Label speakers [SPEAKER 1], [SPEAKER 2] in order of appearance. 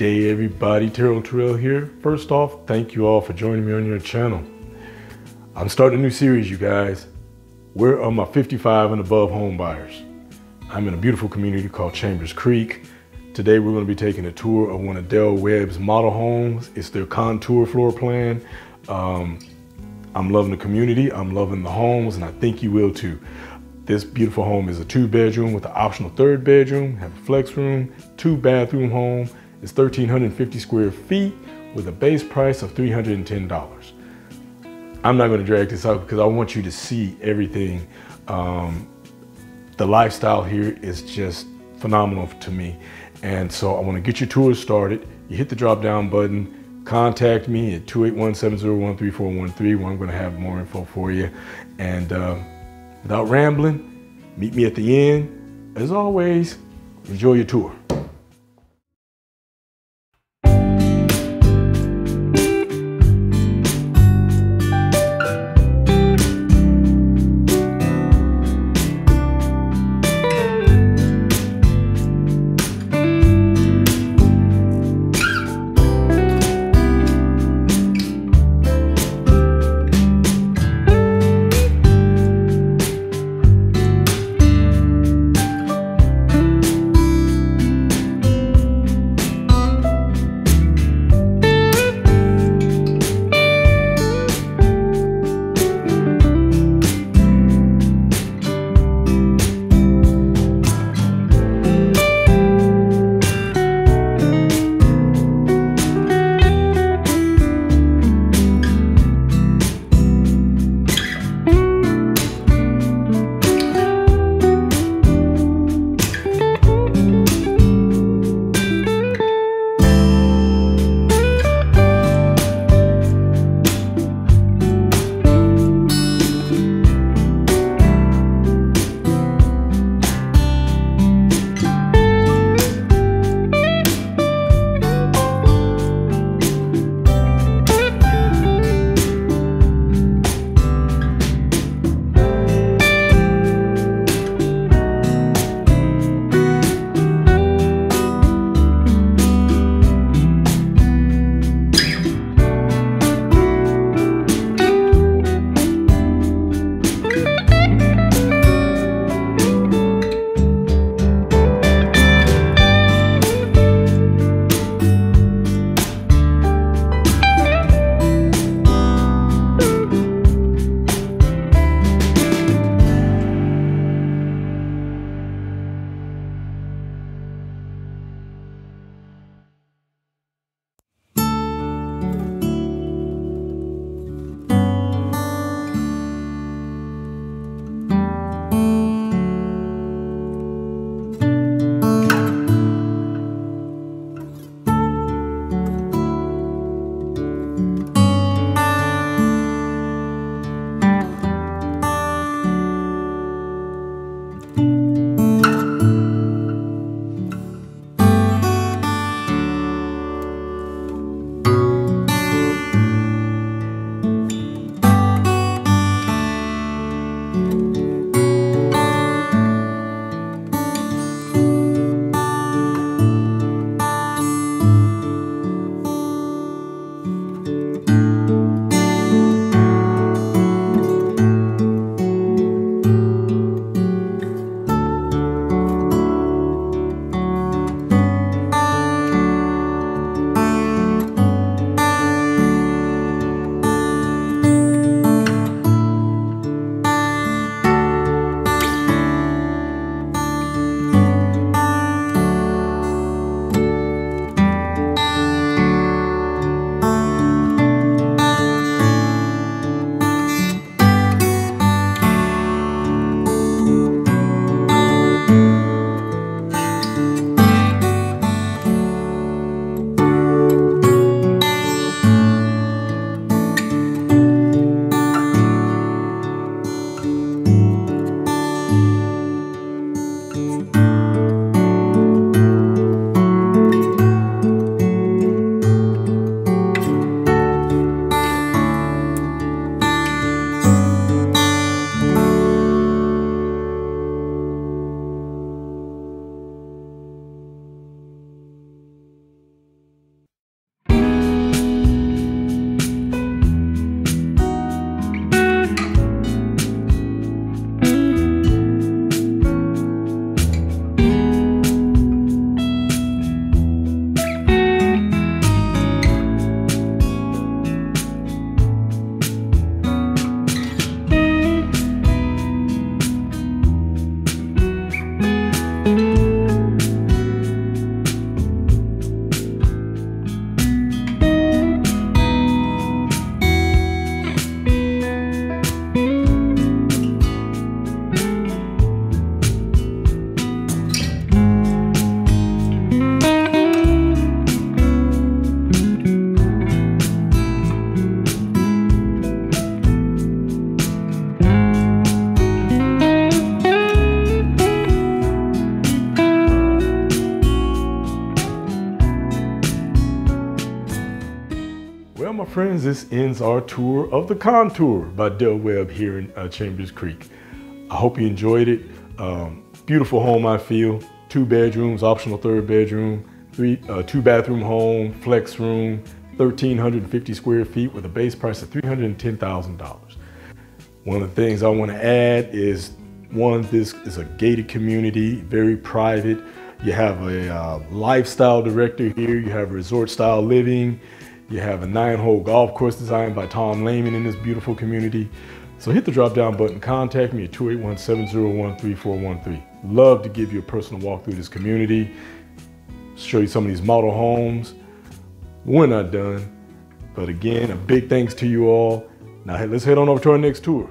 [SPEAKER 1] day, everybody. Terrel Terrell here. First off, thank you all for joining me on your channel. I'm starting a new series, you guys. Where are my 55 and above home buyers? I'm in a beautiful community called Chambers Creek. Today we're going to be taking a tour of one of Del Webb's model homes. It's their contour floor plan. Um, I'm loving the community, I'm loving the homes, and I think you will too. This beautiful home is a two bedroom with an optional third bedroom, have a flex room, two bathroom home, is 1,350 square feet with a base price of $310. I'm not going to drag this out because I want you to see everything. Um, the lifestyle here is just phenomenal to me. And so I want to get your tour started. You hit the drop down button, contact me at 281-701-3413 where I'm going to have more info for you. And uh, without rambling, meet me at the end. As always, enjoy your tour. Friends, this ends our tour of the Contour by Del Webb here in uh, Chambers Creek. I hope you enjoyed it. Um, beautiful home, I feel. Two bedrooms, optional third bedroom, three, uh, two bathroom home, flex room, 1,350 square feet with a base price of $310,000. One of the things I want to add is one, this is a gated community, very private. You have a uh, lifestyle director here. You have resort style living. You have a nine hole golf course designed by Tom Lehman in this beautiful community. So hit the drop down button, contact me at 281-701-3413. Love to give you a personal walk through this community, show you some of these model homes. We're not done, but again, a big thanks to you all. Now let's head on over to our next tour.